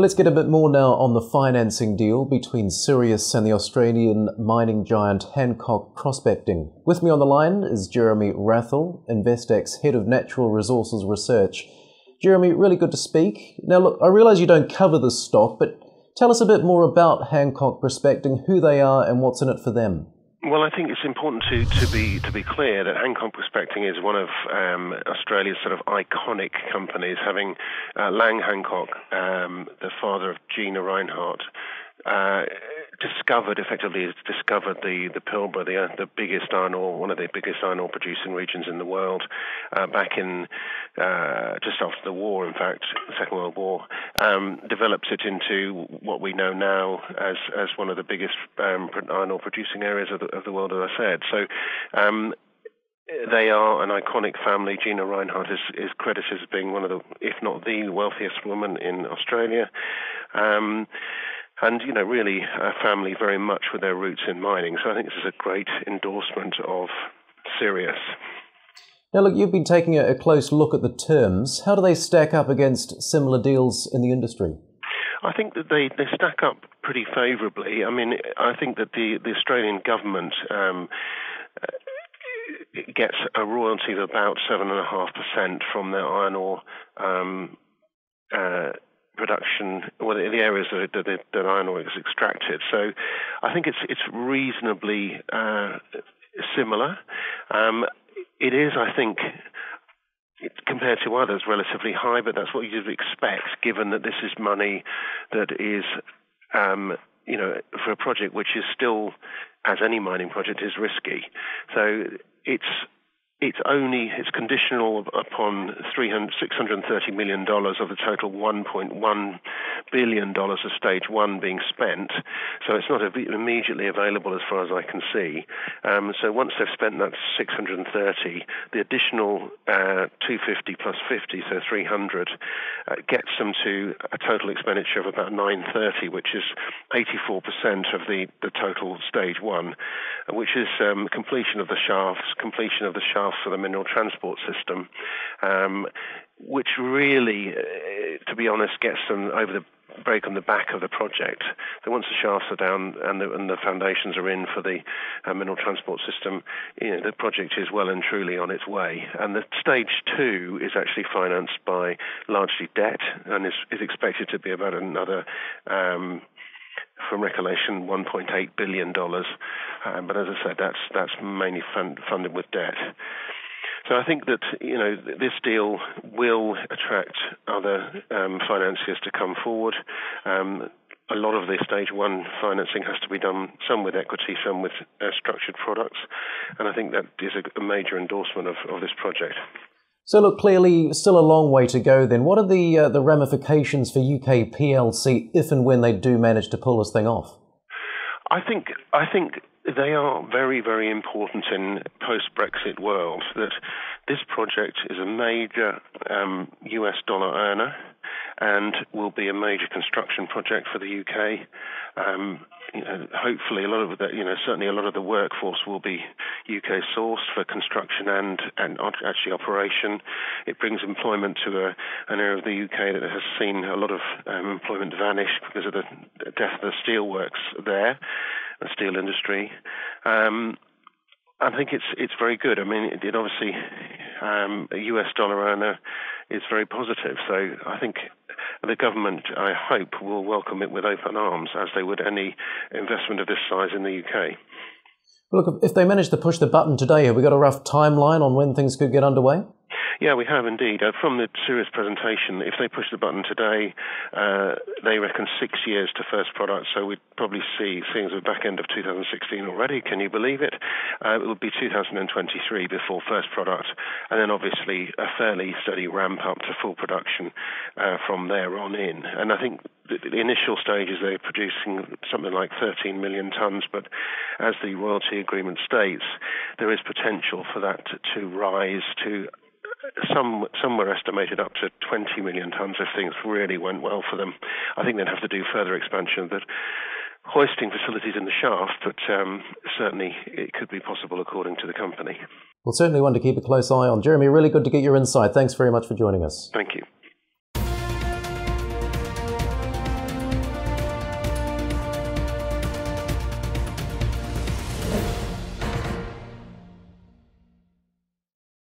Well, let's get a bit more now on the financing deal between Sirius and the Australian mining giant Hancock Prospecting. With me on the line is Jeremy Wrathall, Investec's Head of Natural Resources Research. Jeremy, really good to speak. Now, look, I realise you don't cover this stock, but tell us a bit more about Hancock Prospecting, who they are, and what's in it for them. Well, I think it's important to, to be to be clear that Hancock Prospecting is one of um, Australia's sort of iconic companies, having uh, Lang Hancock, um, the father of Gina Rinehart, uh, discovered effectively discovered the the Pilbara, the uh, the biggest iron ore, one of the biggest iron ore producing regions in the world, uh, back in uh, just after the war, in fact, the Second World War, um, develops it into what we know now as as one of the biggest um, iron ore producing areas of the, of the world, as I said. So. Um, they are an iconic family. Gina Rinehart is, is credited as being one of the, if not the wealthiest woman in Australia. Um, and you know really a family very much with their roots in mining. So I think this is a great endorsement of Sirius. Now, look, you've been taking a close look at the terms. How do they stack up against similar deals in the industry? I think that they, they stack up pretty favourably. I mean, I think that the, the Australian government um, gets a royalty of about 7.5% from their iron ore um, uh, production, well, the areas that, that, that iron ore is extracted. So I think it's it's reasonably uh, similar. Um, it is, I think, compared to others, relatively high, but that's what you'd expect, given that this is money that is, um, you know, for a project which is still, as any mining project, is risky. So it's it's only it's conditional upon 630 million dollars of the total 1.1 billion dollars of stage one being spent. So it's not immediately available as far as I can see. Um, so once they've spent that 630, the additional uh, 250 plus 50, so 300, uh, gets them to a total expenditure of about 930, which is 84% of the the total stage one, which is um, completion of the shafts, completion of the for the mineral transport system, um, which really, uh, to be honest, gets them over the break on the back of the project. So once the shafts are down and the, and the foundations are in for the uh, mineral transport system, you know, the project is well and truly on its way. And the stage two is actually financed by largely debt and is, is expected to be about another. Um, from recollection, 1.8 billion dollars. Um, but as I said, that's that's mainly fund, funded with debt. So I think that you know this deal will attract other um, financiers to come forward. Um, a lot of the stage one financing has to be done, some with equity, some with uh, structured products, and I think that is a, a major endorsement of, of this project. So, look, clearly, still a long way to go. Then, what are the uh, the ramifications for UK PLC if and when they do manage to pull this thing off? I think I think they are very very important in post Brexit world. That this project is a major um, US dollar earner and will be a major construction project for the UK. Um, you know, hopefully, a lot of the, you know, certainly a lot of the workforce will be UK sourced for construction and and actually operation. It brings employment to a, an area of the UK that has seen a lot of um, employment vanish because of the death of the steelworks there, the steel industry. Um, I think it's it's very good. I mean, it, it obviously um, a US dollar earner is very positive. So I think the government, I hope, will welcome it with open arms, as they would any investment of this size in the UK. Look, if they manage to push the button today, have we got a rough timeline on when things could get underway? Yeah, we have indeed. Uh, from the Sirius presentation, if they push the button today, uh, they reckon six years to first product. So we'd probably see things at the back end of 2016 already. Can you believe it? Uh, it would be 2023 before first product, and then obviously a fairly steady ramp up to full production uh, from there on in. And I think the initial stages they're producing something like 13 million tons, but as the royalty agreement states, there is potential for that to rise to some some were estimated up to 20 million tons if things really went well for them. I think they'd have to do further expansion of the hoisting facilities in the shaft, but um, certainly it could be possible according to the company. Well, certainly one to keep a close eye on. Jeremy, really good to get your insight. Thanks very much for joining us. Thank you.